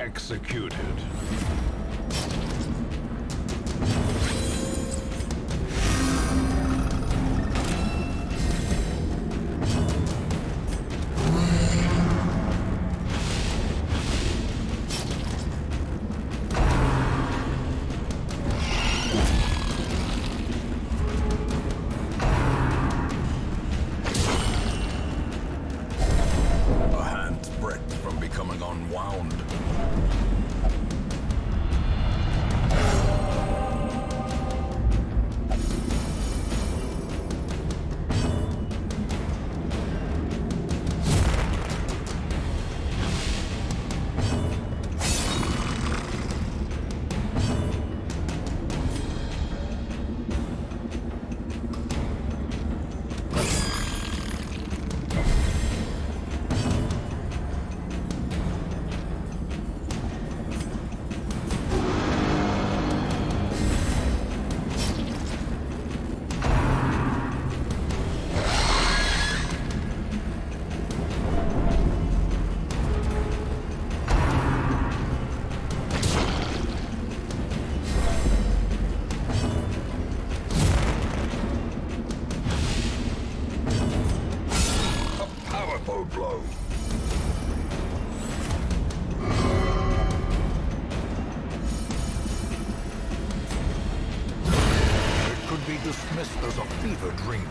executed. Becoming unwound. Powerful blow. It could be dismissed as a fever dream,